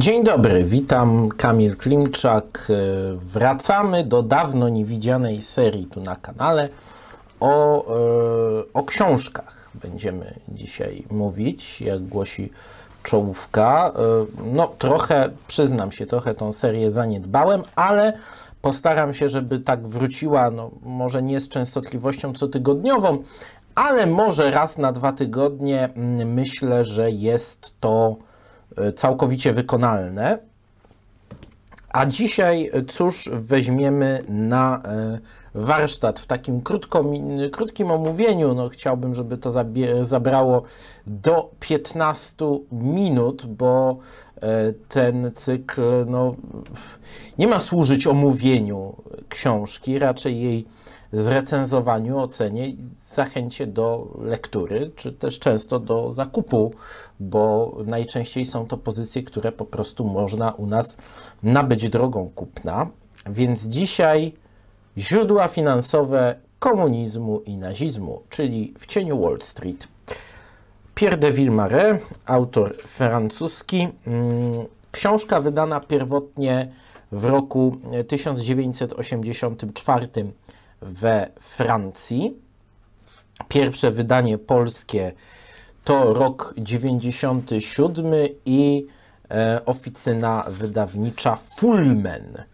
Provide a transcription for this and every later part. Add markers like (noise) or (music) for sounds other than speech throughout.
Dzień dobry, witam Kamil Klimczak. Wracamy do dawno niewidzianej serii tu na kanale o, e, o książkach. Będziemy dzisiaj mówić, jak głosi czołówka. E, no, trochę, przyznam się, trochę tą serię zaniedbałem, ale postaram się, żeby tak wróciła, no, może nie z częstotliwością cotygodniową, ale może raz na dwa tygodnie. Mm, myślę, że jest to e, całkowicie wykonalne. A dzisiaj, cóż, weźmiemy na e, warsztat w takim krótko, krótkim omówieniu. No, chciałbym, żeby to zabrało do 15 minut, bo ten cykl no, nie ma służyć omówieniu książki, raczej jej zrecenzowaniu, ocenie i zachęcie do lektury, czy też często do zakupu, bo najczęściej są to pozycje, które po prostu można u nas nabyć drogą kupna. Więc dzisiaj źródła finansowe komunizmu i nazizmu, czyli w cieniu Wall Street. Pierre de Villemarais, autor francuski. Mm, książka wydana pierwotnie w roku 1984 we Francji. Pierwsze wydanie polskie to rok 97 i e, oficyna wydawnicza Fulmen.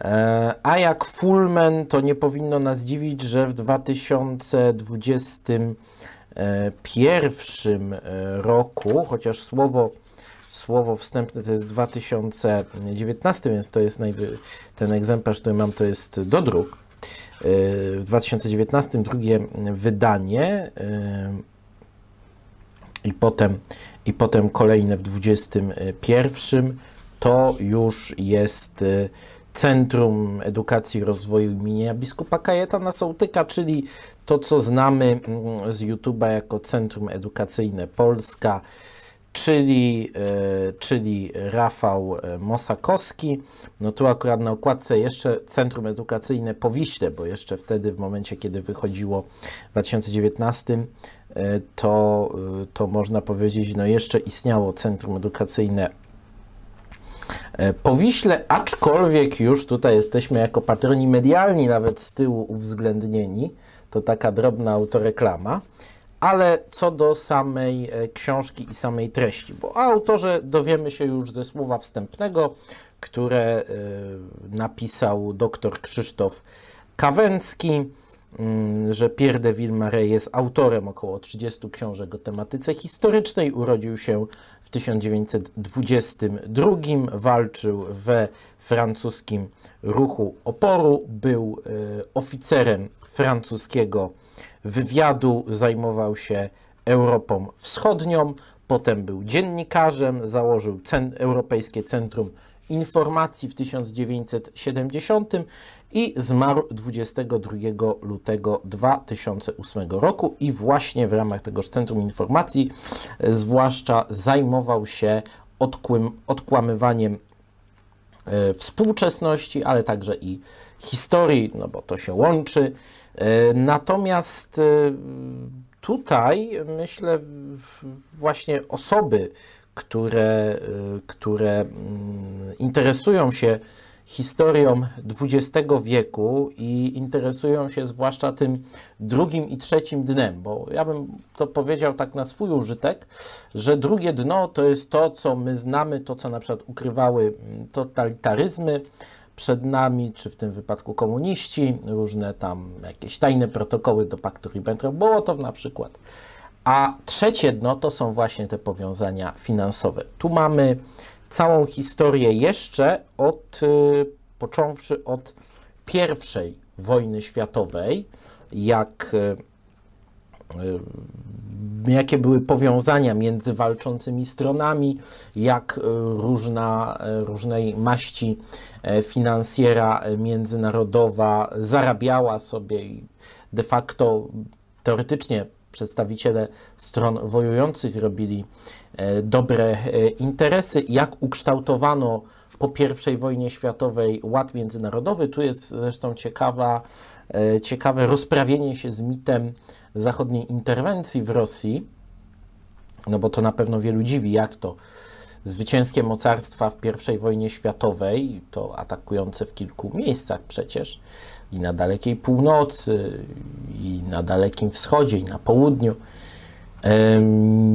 E, a jak Fulmen, to nie powinno nas dziwić, że w 2021 e, roku, chociaż słowo, słowo wstępne to jest 2019, więc to jest ten egzemplarz, który mam, to jest do druk w 2019 drugie wydanie i potem, i potem kolejne w 2021 to już jest y, Centrum Edukacji i Rozwoju imienia biskupa Kajetana Sołtyka, czyli to, co znamy mm, z YouTube'a jako Centrum Edukacyjne Polska czyli, e, czyli Rafał e, Mosakowski. No tu akurat na okładce jeszcze Centrum Edukacyjne Powiśle, bo jeszcze wtedy, w momencie, kiedy wychodziło w 2019, e, to, to można powiedzieć, no jeszcze istniało Centrum Edukacyjne Powiśle, aczkolwiek już tutaj jesteśmy jako patroni medialni nawet z tyłu uwzględnieni, to taka drobna autoreklama ale co do samej e, książki i samej treści, bo o autorze dowiemy się już ze słowa wstępnego, które e, napisał dr Krzysztof Kawęcki, mm, że Pierre de Villemarais jest autorem około 30 książek o tematyce historycznej. Urodził się w 1922, walczył we francuskim ruchu oporu, był e, oficerem francuskiego wywiadu, zajmował się Europą Wschodnią, potem był dziennikarzem, założył Europejskie Centrum Informacji w 1970 i zmarł 22 lutego 2008 roku i właśnie w ramach tegoż Centrum Informacji zwłaszcza zajmował się odkłamywaniem e, współczesności, ale także i historii, no bo to się łączy. E, natomiast e, tutaj myślę właśnie osoby, które, e, które mm, interesują się historią XX wieku i interesują się zwłaszcza tym drugim i trzecim dnem, bo ja bym to powiedział tak na swój użytek, że drugie dno to jest to, co my znamy, to co na przykład ukrywały mm, totalitaryzmy, przed nami, czy w tym wypadku komuniści, różne tam jakieś tajne protokoły do paktu Ribbentrop-Mołotow na przykład. A trzecie dno to są właśnie te powiązania finansowe. Tu mamy całą historię jeszcze od, y, począwszy od pierwszej wojny światowej, jak y, y, jakie były powiązania między walczącymi stronami, jak różna, różnej maści E, finansjera międzynarodowa zarabiała sobie i de facto teoretycznie przedstawiciele stron wojujących robili e, dobre e, interesy. Jak ukształtowano po I wojnie światowej ład międzynarodowy, tu jest zresztą ciekawa, ciekawe rozprawienie się z mitem zachodniej interwencji w Rosji, no bo to na pewno wielu dziwi, jak to zwycięskie mocarstwa w I wojnie światowej, to atakujące w kilku miejscach przecież, i na dalekiej północy, i na dalekim wschodzie, i na południu,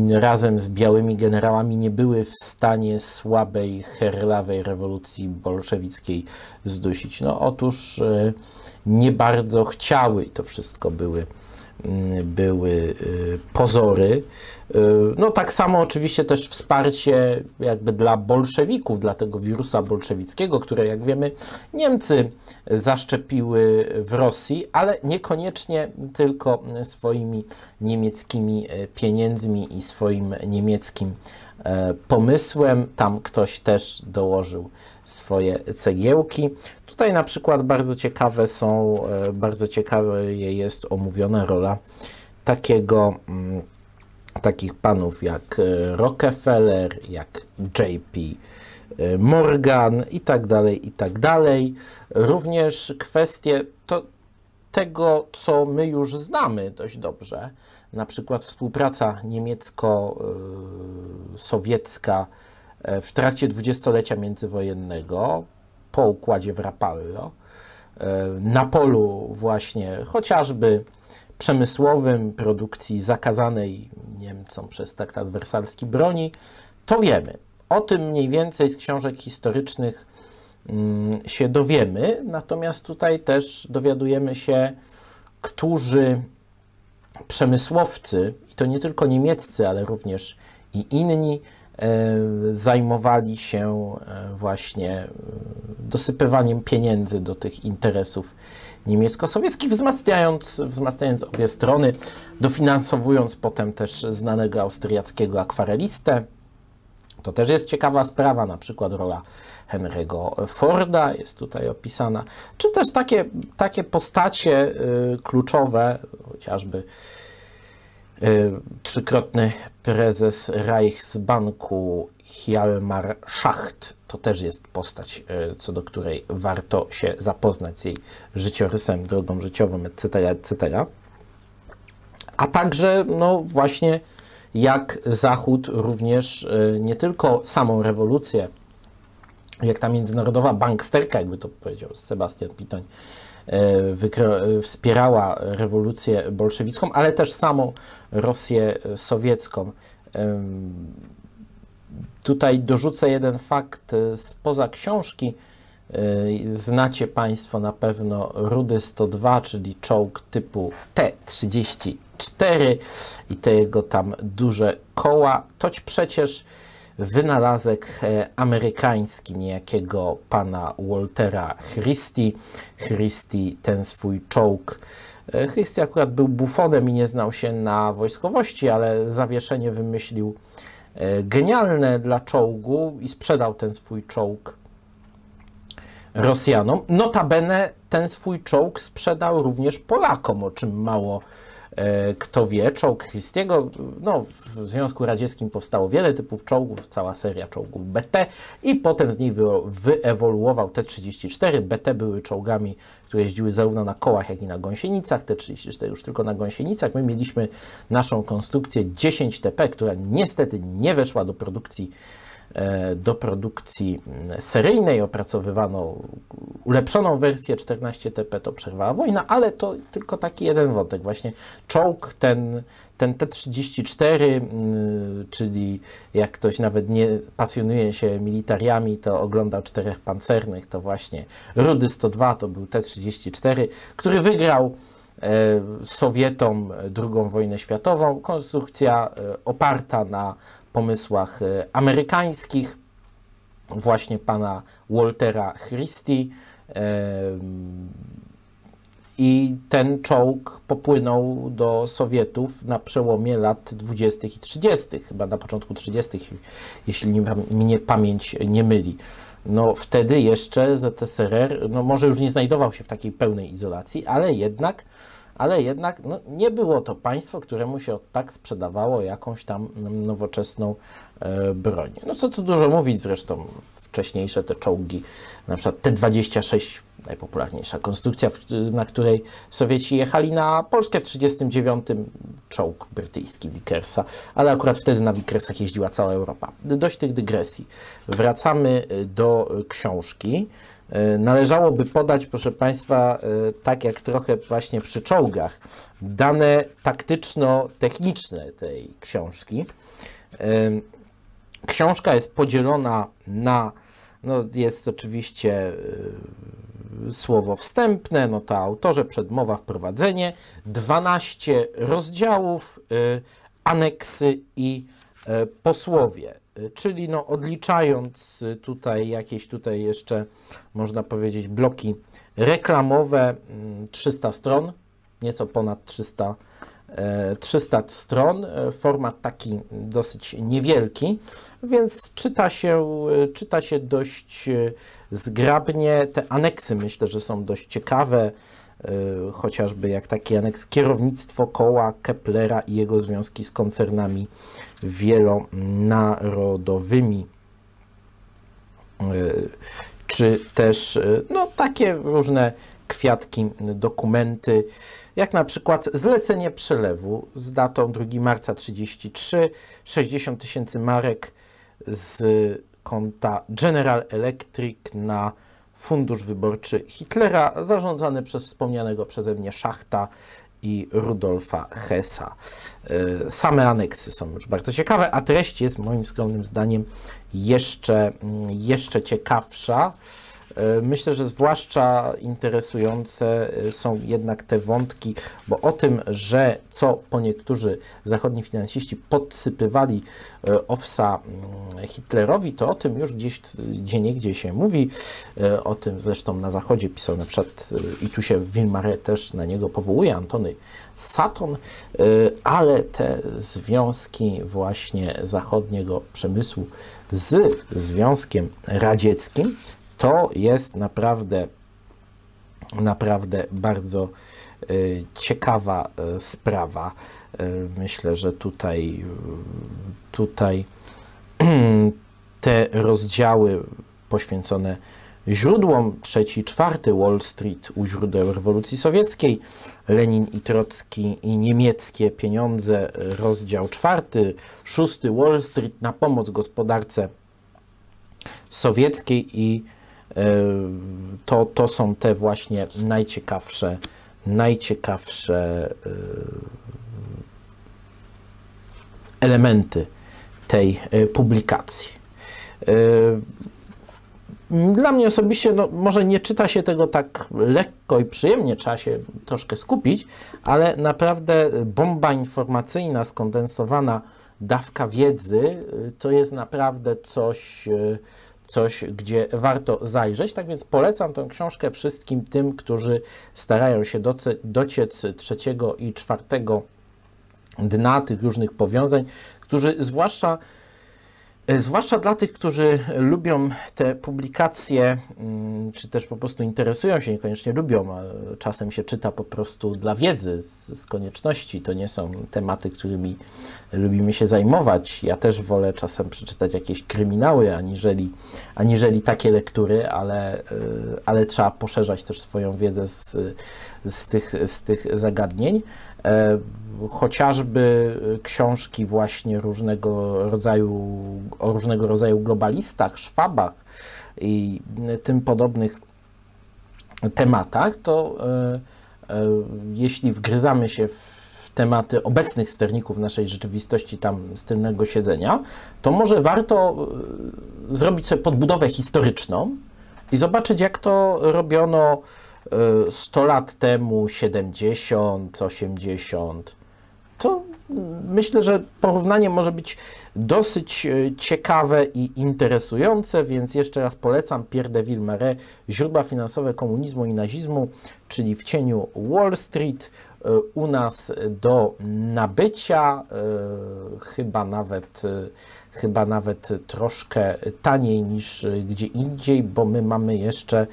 razem z białymi generałami nie były w stanie słabej, herlawej rewolucji bolszewickiej zdusić. No otóż e, nie bardzo chciały, to wszystko były były y, pozory. Y, no tak samo oczywiście też wsparcie jakby dla bolszewików, dla tego wirusa bolszewickiego, które jak wiemy Niemcy zaszczepiły w Rosji, ale niekoniecznie tylko swoimi niemieckimi e, pieniędzmi i swoim niemieckim pomysłem. Tam ktoś też dołożył swoje cegiełki. Tutaj na przykład bardzo ciekawe są, e, bardzo ciekawe jest omówiona rola takiego, mm, takich panów jak e, Rockefeller, jak JP e, Morgan i tak dalej, i tak dalej. Również kwestie to, tego, co my już znamy dość dobrze, na przykład współpraca niemiecko-sowiecka E, w trakcie dwudziestolecia międzywojennego po układzie w Rapallo e, na polu właśnie chociażby przemysłowym produkcji zakazanej Niemcom przez traktat wersalski broni, to wiemy. O tym mniej więcej z książek historycznych się dowiemy, natomiast tutaj też dowiadujemy się, którzy przemysłowcy, i to nie tylko niemieccy, ale również i inni, E, zajmowali się e, właśnie e, dosypywaniem pieniędzy do tych interesów niemiecko-sowieckich, wzmacniając, wzmacniając obie strony, dofinansowując potem też znanego austriackiego akwarelistę. To też jest ciekawa sprawa, na przykład rola Henry'ego Forda jest tutaj opisana, czy też takie, takie postacie kluczowe, chociażby Y, trzykrotny prezes Reichsbanku Hjalmar Schacht. To też jest postać, y, co do której warto się zapoznać z jej życiorysem, drogą życiową, etc., etc. A także, no właśnie, jak Zachód również y, nie tylko samą rewolucję, jak ta międzynarodowa banksterka, jakby to powiedział Sebastian Pitoń, E, wspierała rewolucję bolszewicką, ale też samą Rosję sowiecką. Tutaj dorzucę jeden fakt spoza książki. E, znacie Państwo na pewno Rudy 102, czyli czołg typu T-34 i te jego tam duże koła. Toć przecież wynalazek e, amerykański niejakiego pana Waltera Christie. Christie ten swój czołg. E, Christie akurat był bufonem i nie znał się na wojskowości, ale zawieszenie wymyślił e, genialne dla czołgu i sprzedał ten swój czołg Rosjanom. Notabene ten swój czołg sprzedał również Polakom, o czym mało kto wie, czołg Christiego, no w Związku Radzieckim powstało wiele typów czołgów, cała seria czołgów BT i potem z niej wyewoluował T-34. BT były czołgami, które jeździły zarówno na kołach, jak i na gąsienicach. T-34 już tylko na gąsienicach. My mieliśmy naszą konstrukcję 10TP, która niestety nie weszła do produkcji E, do produkcji seryjnej. Opracowywano ulepszoną wersję 14TP, to przerwała wojna, ale to tylko taki jeden wątek. Właśnie czołg, ten, ten T-34, czyli jak ktoś nawet nie pasjonuje się militariami, to oglądał czterech pancernych, to właśnie Rudy 102 to był T-34, który wygrał e, Sowietom II wojnę światową. Konstrukcja e, oparta na pomysłach e, amerykańskich, właśnie pana Waltera Christie. I ten czołg popłynął do Sowietów na przełomie lat 20. i 30., chyba na początku 30., jeśli mnie pamięć nie myli. No wtedy jeszcze ZSRR, no może już nie znajdował się w takiej pełnej izolacji, ale jednak ale jednak no, nie było to państwo, któremu się tak sprzedawało jakąś tam nowoczesną e, broń. No co tu dużo mówić, zresztą wcześniejsze te czołgi, na przykład T-26, najpopularniejsza konstrukcja, na której Sowieci jechali na Polskę w 1939, czołg brytyjski Vickersa, ale akurat wtedy na Vickersach jeździła cała Europa. Dość tych dygresji. Wracamy do książki. E, należałoby podać, proszę Państwa, e, tak jak trochę właśnie przy czołgach, dane taktyczno-techniczne tej książki. E, książka jest podzielona na, no jest oczywiście słowo wstępne, no to autorze, przedmowa, wprowadzenie, 12 rozdziałów, aneksy i posłowie. Y, czyli no odliczając y, tutaj jakieś tutaj jeszcze można powiedzieć bloki reklamowe 300 mm, stron, nieco ponad 300 300 e, stron, e, format taki dosyć niewielki, więc czyta się, e, czyta się dość zgrabnie. Te aneksy myślę, że są dość ciekawe. Y, chociażby jak taki aneks kierownictwo koła Keplera i jego związki z koncernami wielonarodowymi. Y, czy też y, no, takie różne kwiatki, dokumenty, jak na przykład zlecenie przelewu z datą 2 marca 33, 60 tysięcy marek z konta General Electric na fundusz wyborczy Hitlera, zarządzany przez wspomnianego przeze mnie Szachta i Rudolfa Hessa. E, same aneksy są już bardzo ciekawe, a treść jest moim skromnym zdaniem jeszcze, mm, jeszcze ciekawsza. E, myślę, że zwłaszcza interesujące e, są jednak te wątki, bo o tym, że co po niektórzy zachodni finansiści podsypywali e, owsa mm, Hitlerowi, to o tym już gdzieś gdzie niegdzie się mówi. O tym zresztą na zachodzie pisał na przykład i tu się Wilmare też na niego powołuje, Antony Saturn, ale te związki właśnie zachodniego przemysłu z Związkiem Radzieckim to jest naprawdę, naprawdę bardzo y, ciekawa y, sprawa. Y, myślę, że tutaj, tutaj (clears throat) te rozdziały poświęcone źródłom, trzeci, czwarty Wall Street u źródeł rewolucji sowieckiej, Lenin i Trocki i niemieckie pieniądze, rozdział czwarty, szósty Wall Street na pomoc gospodarce sowieckiej i to, to są te właśnie najciekawsze, najciekawsze e, elementy tej e, publikacji. Dla mnie osobiście, no, może nie czyta się tego tak lekko i przyjemnie, trzeba się troszkę skupić, ale naprawdę bomba informacyjna, skondensowana dawka wiedzy, to jest naprawdę coś, coś, gdzie warto zajrzeć. Tak więc polecam tę książkę wszystkim tym, którzy starają się dociec trzeciego i czwartego dna tych różnych powiązań, którzy zwłaszcza zwłaszcza dla tych, którzy lubią te publikacje, mm, czy też po prostu interesują się, niekoniecznie lubią, a czasem się czyta po prostu dla wiedzy, z, z, konieczności. To nie są tematy, którymi lubimy się zajmować. Ja też wolę czasem przeczytać jakieś kryminały, aniżeli, aniżeli takie lektury, ale, e, ale trzeba poszerzać też swoją wiedzę z, z, tych, z tych zagadnień. E, chociażby książki właśnie różnego rodzaju, o różnego rodzaju globalistach, szwabach i tym podobnych tematach, to e, e, jeśli wgryzamy się w tematy obecnych sterników naszej rzeczywistości, tam z tylnego siedzenia, to może warto zrobić sobie podbudowę historyczną i zobaczyć, jak to robiono 100 lat temu, 70, 80, to myślę, że porównanie może być dosyć e, ciekawe i interesujące, więc jeszcze raz polecam Pierre de Villemare, Źródła finansowe komunizmu i nazizmu, czyli w cieniu Wall Street, u nas do nabycia, chyba nawet, chyba nawet troszkę taniej niż gdzie indziej, bo my mamy jeszcze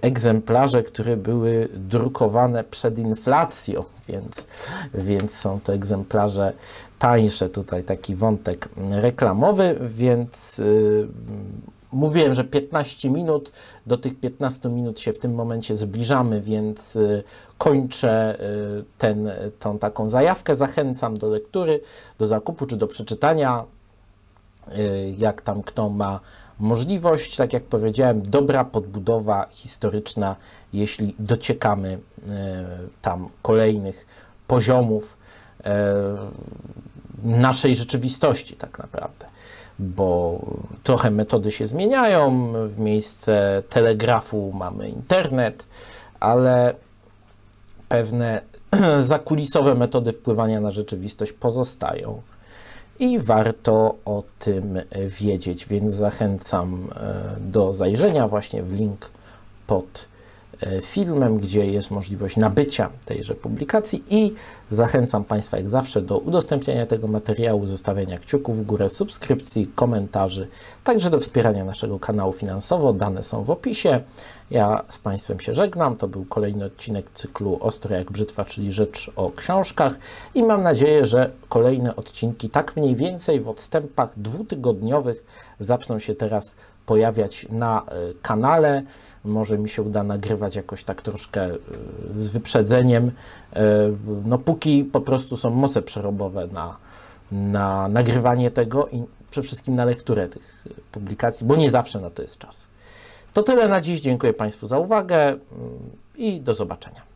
egzemplarze, które były drukowane przed inflacją, (laughs) więc, więc są to egzemplarze tańsze. Tutaj taki wątek reklamowy, więc mówiłem, że 15 minut, do tych 15 minut się w tym momencie zbliżamy, więc y, kończę y, ten, tą taką zajawkę. Zachęcam do lektury, do zakupu czy do przeczytania, y, jak tam kto ma możliwość. Tak jak powiedziałem, dobra podbudowa historyczna, jeśli dociekamy tam kolejnych poziomów naszej rzeczywistości, tak naprawdę bo trochę metody się zmieniają. W miejsce telegrafu mamy internet, ale pewne (clears throat) zakulisowe metody wpływania na rzeczywistość pozostają. I warto o tym wiedzieć, więc zachęcam e, do zajrzenia właśnie w link pod filmem, gdzie jest możliwość nabycia tejże publikacji i zachęcam Państwa jak zawsze do udostępniania tego materiału, zostawiania kciuków w górę, subskrypcji, komentarzy, także do wspierania naszego kanału finansowo. Dane są w opisie. Ja z Państwem się żegnam. To był kolejny odcinek cyklu Ostro jak brzytwa, czyli rzecz o książkach i mam nadzieję, że kolejne odcinki tak mniej więcej w odstępach dwutygodniowych zaczną się teraz pojawiać na e, kanale. Może mi się uda nagrywać jakoś tak troszkę e, z wyprzedzeniem. E, no póki po prostu są moce przerobowe na, na nagrywanie tego i przede wszystkim na lekturę tych publikacji, bo nie zawsze na to jest czas. To tyle na dziś. Dziękuję Państwu za uwagę mm, i do zobaczenia.